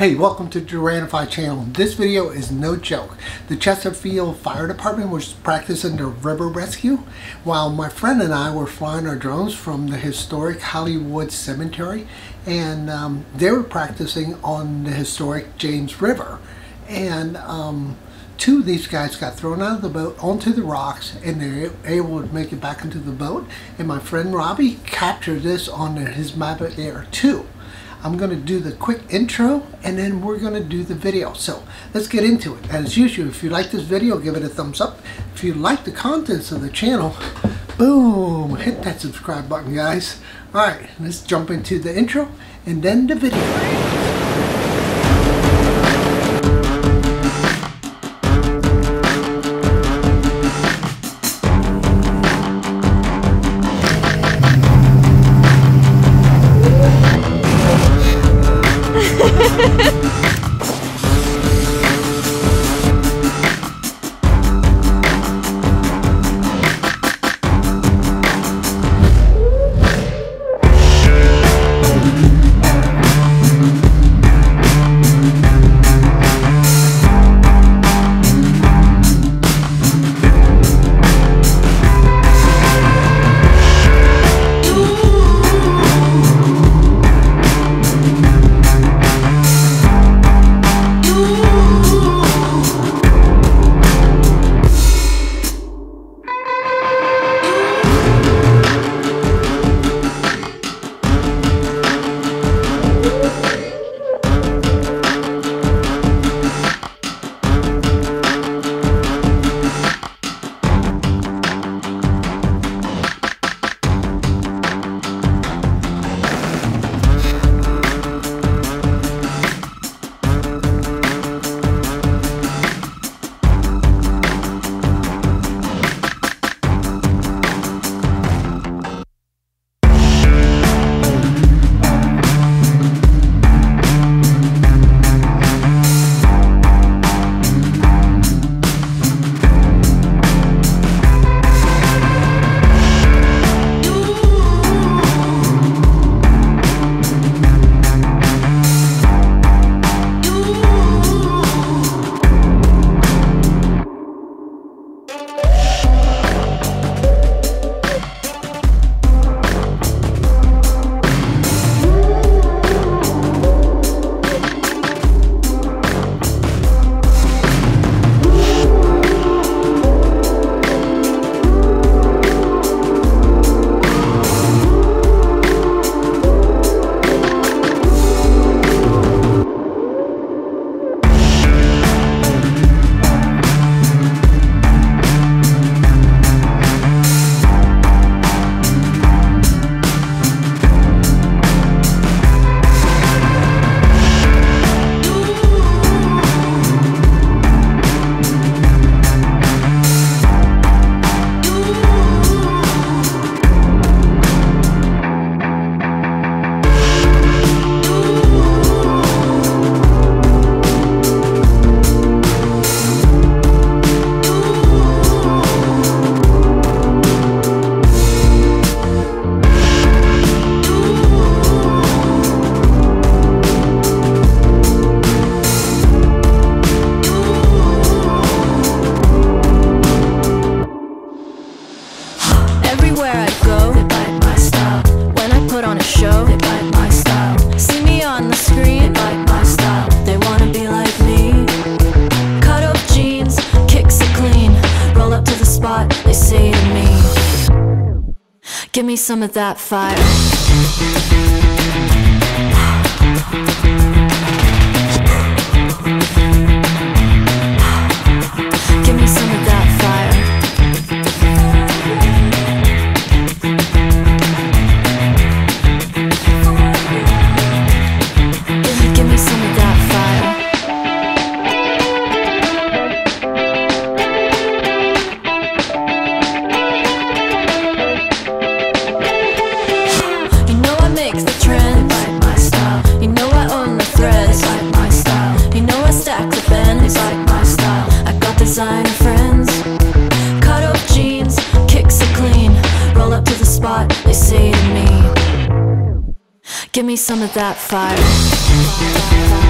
Hey, welcome to Duranafy channel. This video is no joke. The Chesterfield Fire Department was practicing their river rescue while my friend and I were flying our drones from the historic Hollywood Cemetery and um, they were practicing on the historic James River. And um, two of these guys got thrown out of the boat onto the rocks and they were able to make it back into the boat. And my friend Robby captured this on his Mavic Air 2. I'm going to do the quick intro and then we're going to do the video. So let's get into it. As usual, if you like this video, give it a thumbs up. If you like the contents of the channel, boom, hit that subscribe button, guys. All right, let's jump into the intro and then the video. Give me some of that fire. Give me some of that fire.